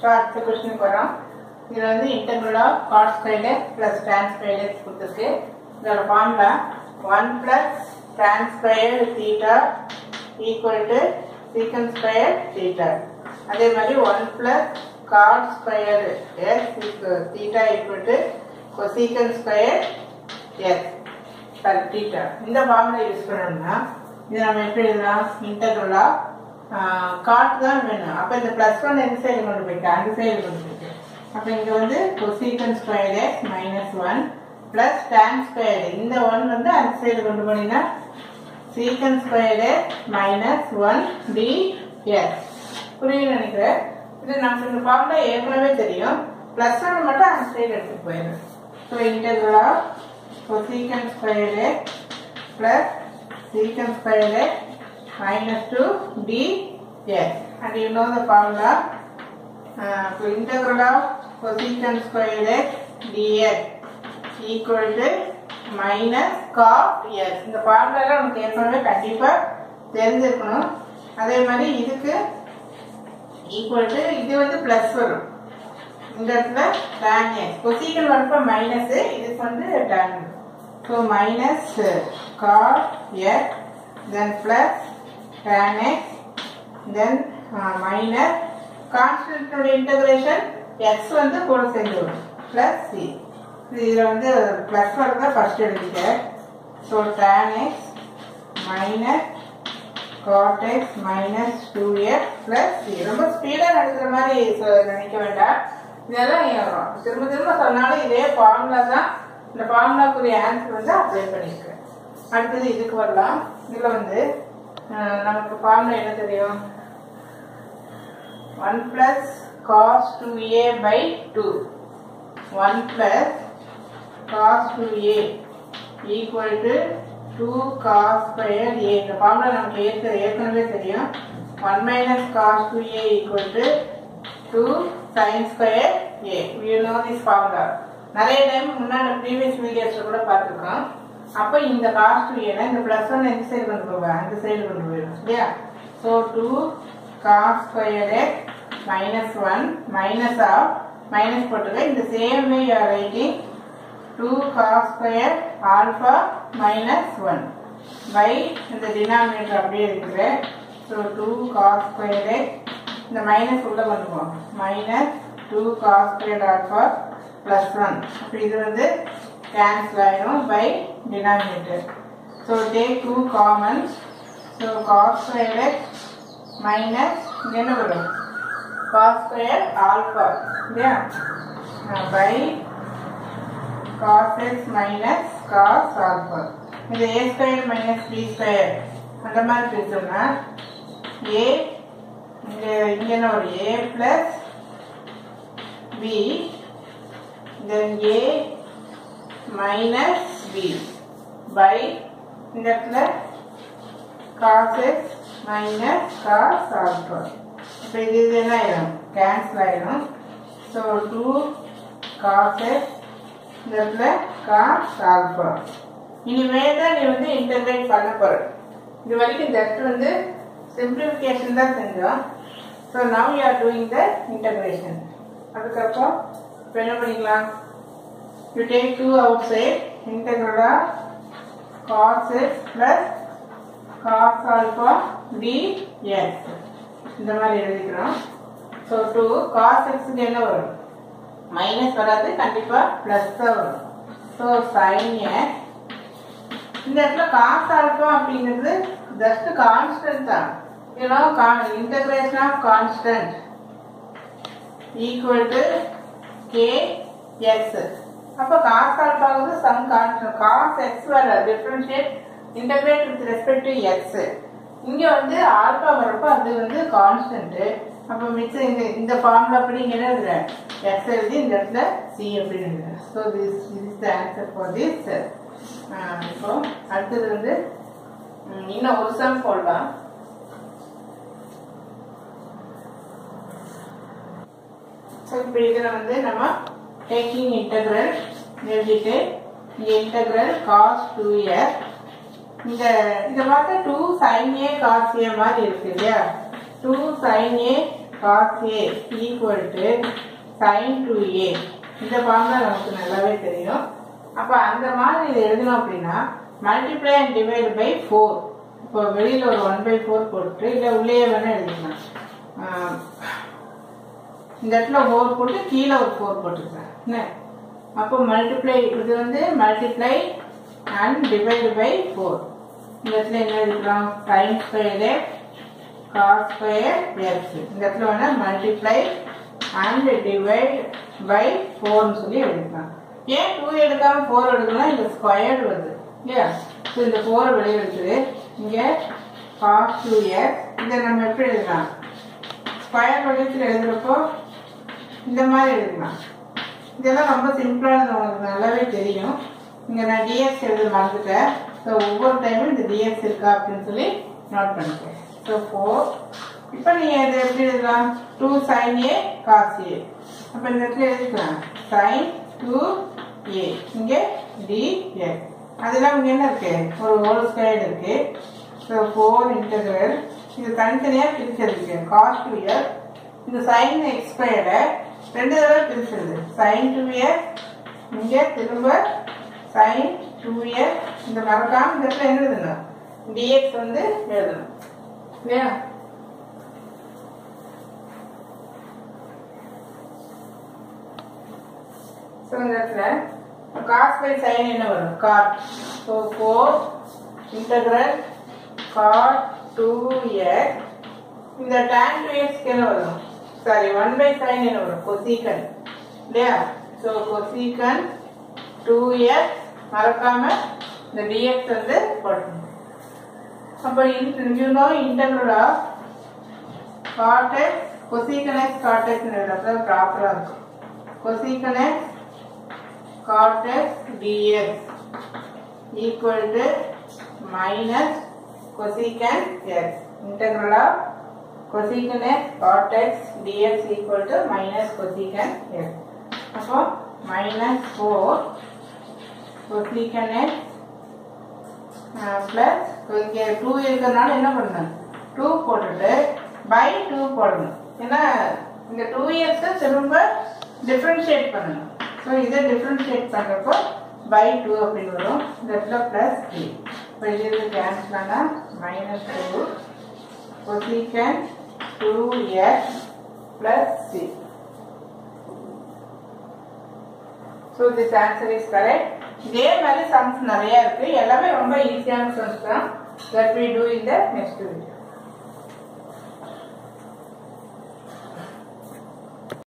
So அடுத்த வரோம் இதில் வந்து interval of cot square plus tan square கொடுத்துருக்கு. இதோட formula one plus tan square theta equal to secant square theta அதே மாதிரி one plus cot square is theta equal to cosecant square is sorry theta இந்த formula use பண்ணோம்னா இது நம்ம எப்படி எழுதலாம்? இன்டர்வல் ஆஃப் காட் தான் வேணும். அப்போ இந்த ப்ளஸ் ஒன் எந்த சைடு கொண்டு போயிட்டு அந்த சைடு கொண்டு போயிட்டு. அப்போ இங்கே வந்து cosecant square x minus one plus tan square இந்த ஒன் வந்து அந்த சைடு கொண்டு போனீங்கன்னா secant square x minus one D எஸ் புரியுது நினைக்கிறேன்? இது நமக்கு இந்த ஃபார்முலா ஏற்கனவே தெரியும். ப்ளஸ் ஒன் மட்டும் அந்த சைடு எடுத்துட்டு போயிடும் so integral of cosecant square x plus secant square x minus 2 dx and you know the formula uh, so integral of cosecant squared x dx equal to minus cos s. இந்த ஃபார்முலால உனக்கு ஏற்கனவே கண்டிப்பா தெரிஞ்சிருக்கணும் அதே மாதிரி இதுக்கு ஈக்குவல் டு இது வந்து பிளஸ் வரும் இந்த இடத்துல tan x கொசீக்கன் வரப்ப மைனஸ் இதுக்கு வந்து tan So minus cos cot x, then plus tan x, then uh, minus constant integration x வந்து கூட சேர்ந்து plus c. இதில் வந்து plus வரத ஃபர்ஸ்ட் எழுதிட்டேன் so tan x minus cot x minus 2x plus c. ரொம்ப ஸ்பீடாக நடக்கிற மாதிரி நினைக்க வேண்டாம். இதெல்லாம் திரும்ப திரும்ப சொன்னாலும் இதே ஃபார்முலா தான் இந்த ஃபார்முலாக்குரிய ஆன்சர் வந்து அப்ளை பண்ணியிருக்கேன். அடுத்தது இதுக்கு வரலாம். இதில் வந்து நமக்கு ஃபார்முலா என்ன தெரியும்? One plus cos two A by two one plus cos two A equal to two cos square A இந்த ஃபார்முலா நமக்கு ஏற்க ஏற்கனவே தெரியும். One minus cos two A equal to two sin square A you know this formula நிறைய time முன்னாடி previous வீடியோஸ்ல கூட பார்த்துருக்கோம். அப்போ இந்த காஸ்ட் ஏன்னா இந்த ப்ளஸ் ஒன் எந்த சைடு கொண்டு போவேன் அந்த சைடு கொண்டு போயிடும் இல்லையா so two cos square x minus one minus of minus போட்டுக்க இந்த same way you are writing two cos square alpha minus one by இந்த டினாமினேட்டர் அப்படியே இருக்குது. So two cos square x இந்த மைனஸ் உள்ள கொண்டு minus two cos square alpha plus one இது வந்து கேன்சல் ஆயிடும் by denominator so take two common so cos square x minus என்ன வரும் காஸ் ஸ்கொயர் ஆல்ஃபா இல்லையா by cos x minus cos alpha இது A square minus B square அந்த மாதிரி பிரிச்சோம்னா ஏ இங்கே இங்கே என்ன வரும்? A plus B then a minus b by இந்த இடத்துல cos x minus cos alpha இப்போ இது இது என்ன ஆயிடும் கேன்சல் ஆயிடும் ஸோ டூ cos x இந்த இடத்துல cos alpha இனிமேல் தான் நீ வந்து இன்டகிரேட் பண்ண போற. இது வரைக்கும் ஜஸ்ட் வந்து சிம்பிளிஃபிகேஷன் தான் செஞ்சோம். So now you are doing the integration அதுக்கப்புறம் இப்போ என்ன பண்ணிக்கலாம்? You take two outside integral of cos x plus cos alpha d x இந்த மாதிரி எழுதிக்கிறோம். ஸோ டூ காஸ் எக்ஸுக்கு என்ன வரும்? மைனஸ் வராது கண்டிப்பாக ப்ளஸ் தான் வரும். ஸோ சைன் எக்ஸ் இந்த இடத்துல காஸ் ஆல்ஃபா அப்படிங்கிறது ஜஸ்ட் கான்ஸ்டன்ட் தான். You know integration of constant equal to K x அப்போ காஸ் ஆல்பாவது சம் காஸ் எக்ஸ் வர differentiate integrate with respect to x இங்க வந்து ஆல்பா வரப்போ அது வந்து கான்ஸ்டன்ட் அப்போ மிச்சம் இந்த இந்த ஃபார்முலா படி இங்க என்ன எக்ஸ் எழுதி இந்த இடத்துல சி அப்படின்னு so this is the answer for this இப்போ அடுத்தது வந்து இன்னும் ஒரு சம் போடலாம் ஸோ இப்போ இதில் வந்து நம்ம டேக்கிங் integral எழுதிட்டு இங்கே integral cos டூ இந்த இதை பார்த்தா two sin A cos A மாதிரி இருக்கு இல்லையா? Two sin A cos A equal to sin two A இந்த ஃபார்முலா நமக்கு நல்லாவே தெரியும். அப்போ அந்த மாதிரி இதை எழுதணும் அப்படின்னா multiply and divide by four இப்போ வெளியில் ஒரு ஒன் பை ஃபோர் போட்டு இல்லை உள்ளே வேணால் எழுதிக்கலாம். இந்த இடத்துல ஃபோர் போட்டு கீழே ஒரு ஃபோர் போட்டுருக்கேன் என்ன? அப்போ மல்டிப்ளை இது வந்து multiply and divide by four இந்த இடத்துல என்ன இருக்கிறோம் sin square cos square x இந்த இடத்துல வேணா மல்டிப்ளை அண்ட் டிவைட் பை ஃபோர்னு சொல்லி எழுதிக்கலாம் ஏன் டூ எடுக்காம ஃபோர் எடுக்கலாம் இந்த ஸ்கொயர்டு வருது. இல்லையா? ஸோ இந்த ஃபோர் வெளியே இங்கே காஸ் டூ எக்ஸ் இதை நம்ம எப்படி எழுதலாம்? ஸ்கொயர் வடிவத்தில் எழுதுகிறப்போ இந்த மாதிரி எழுதலாம் இதெல்லாம் ரொம்ப சிம்பிளானது உங்களுக்கு நல்லாவே தெரியும். இங்கே நான் டிஎக்ஸ் எழுத மறந்துட்டேன். ஸோ ஒவ்வொரு டைமும் இந்த டிஎக்ஸ் இருக்கா அப்படின்னு சொல்லி நோட் பண்ணிக்கிறேன் ஸோ ஃபோர் இப்போ நீங்கள் இதை எப்படி எழுதலாம்? Two sin A cos A அப்போ இந்த இடத்துல எழுதிக்கலாம். சைன் டூ ஏ இங்கே டிஎக்ஸ் அதெல்லாம் இங்கே என்ன இருக்கு? ஒரு ஹோல் ஸ்கொயர் இருக்கு. ஸோ ஃபோர் இன்டகிரல் இது தனித்தனியாக பிரிச்சிருக்கு காஸ் டூ இயர் இந்த சைன் எக்ஸ்பயர்டை ரெண்டு தடவை பிரிச்சிருது. சைன் டூ இயர் இங்கே திரும்ப சைன் டூ இயர் இந்த மறக்காம இந்த இடத்துல என்ன எழுதணும் டிஎக்ஸ் வந்து எழுதணும். இல்லையா? ஸோ இந்த இடத்துல காஸ் பை சைன் என்ன வரும்? Cot so four integral cot two x இந்த டேன் டூ எக்ஸ்க்கு என்ன வரும்? Sorry ஒன் by sin என்ன வரும். cosecant. இல்லையா? ஸோ cosecant டூ எக்ஸ் மறக்காம இந்த dx வந்து போடணும். அப்போ you know integral of cot x cosecant x cot x ப்ராப்பராக இருக்கும் cosecant x cot x dx equal to minus cosecant x. Integral of cosecant x cot x dx equal to minus cosecant x. அப்போ minus 4 cosecant x plus இங்கே 2 இருக்கிறதுனால என்ன பண்ணணும்? 2 போட்டுட்டு by 2 போடணும். ஏன்னா இந்த 2x திரும்ப டிஃபரன்ஷியேட் பண்ணணும். ஸோ இதை டிஃப்ரென்ஷியேட் பண்ணுறப்போ பை டூ அப்படின்னு வரும். இந்த இடத்துல ப்ளஸ் த்ரீ இப்போ இது கேன்சல் ஆனால் minus two cosecant two x plus C so this answer is correct இதே மாதிரி சம்ஸ் நிறைய இருக்கு. எல்லாமே ரொம்ப ஈஸியான சம்ஸ் தான் that we do in the next video